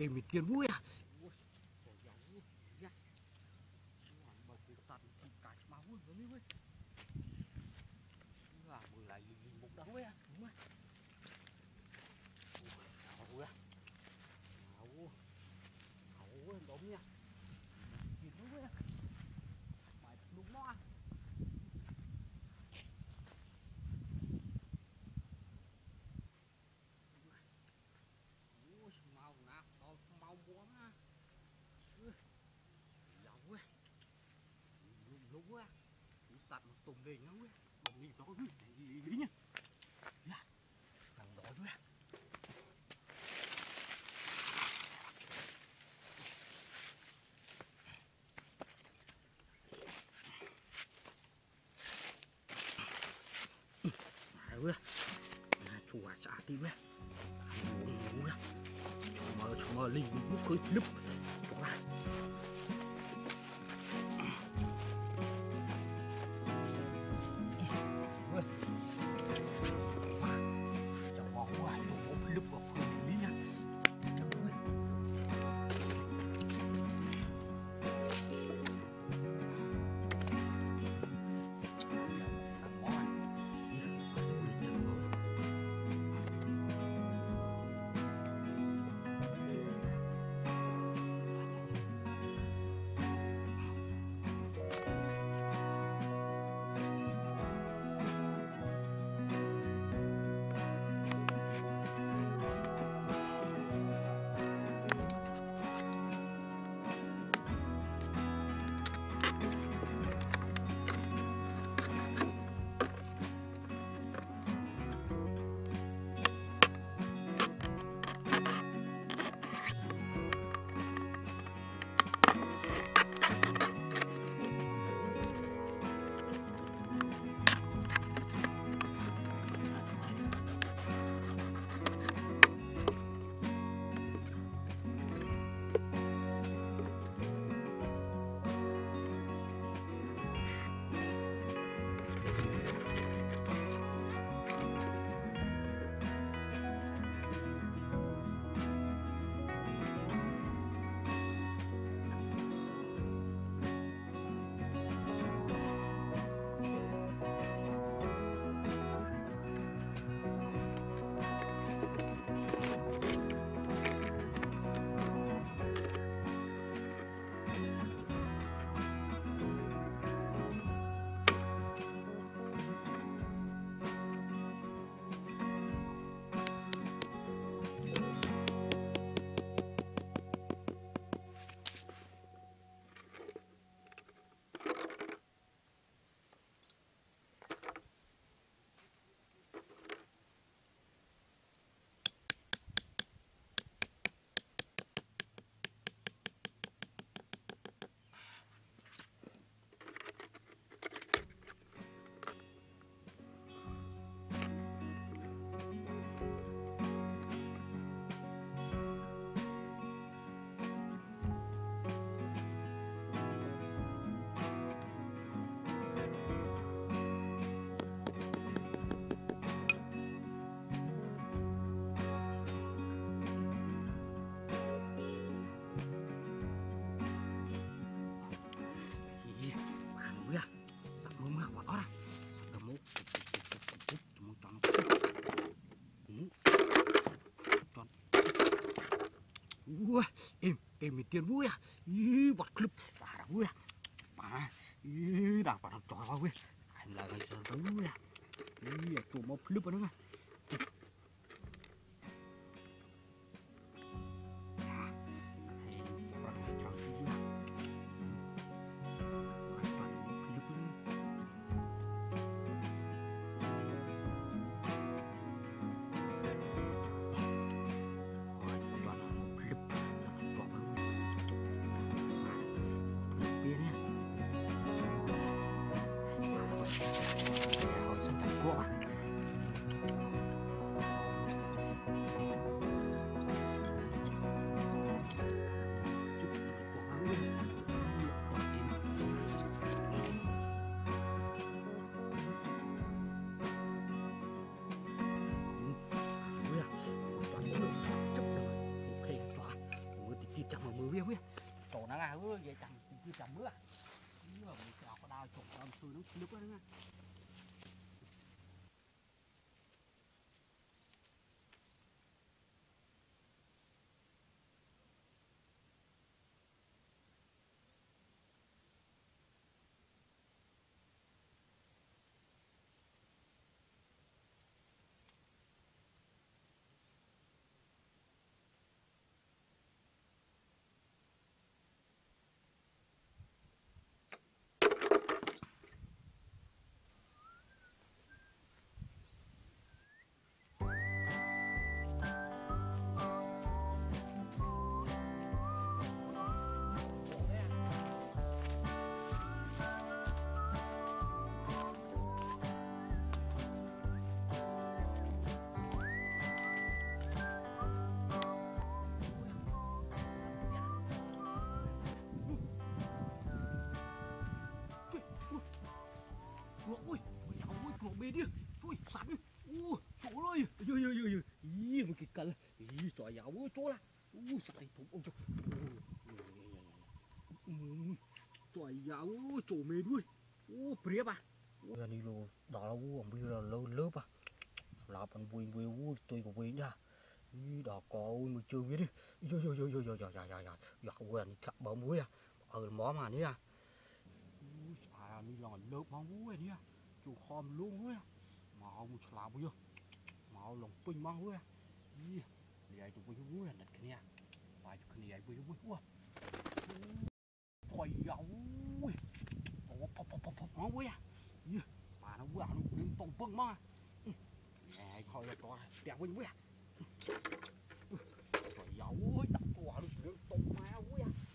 em mình tiền vui à? Hãy subscribe cho kênh Ghiền Mì Gõ Để không bỏ lỡ những video hấp dẫn Lúc quá Cú sạch một tùng lên nó quá Đồng ý đó quá Đi đi nha Dạ. Thằng đó quá Mà quá Chùa trả tí quá ngủ mơ cho mơ lì lúc cưới lúc Ua, em em mi tiền vui à. Ih, vật club. Bà đã vui à. Bà. Ih, đang bà đang trò vào vui. Anh là người sợ vui à. Ih, cuma mau club ở vậy chẳng chưa chẳng mưa mưa mình sẽ có đào chụp làm xui nó nước đó nha ý trời ơi ui chuột là, u sẵn này thùng ông chuột, trời ơi ui chuột mê đuôi, u bria ba, giờ đi luôn, đó là u ông bây giờ lâu lớp à, là bạn vui vui u tôi cũng vui nha. như đó có ui một trường biết đi, yo yo yo yo yo yo yo yo yo yo quên chặt bờ vui à, ờ mó mà nè. Ui, à, ni là lớp máu vui nè, chú khom luôn á, máu một chả bây giờ, máu lòng pin máu vui, នេះឯងទៅវិញវល់ដាក់គ្នាបាយទៅគ្នាឯងវិញវល់អូពួយយ៉ោអូផផផផអូយយឺបានវល់អានោះនឹងពងពឹងមកឯងហើយអត់ទាន់ផ្ទះវិញវល់ពួយយ៉ោដាក់ពួរអានោះនឹងຕົកមកអូយ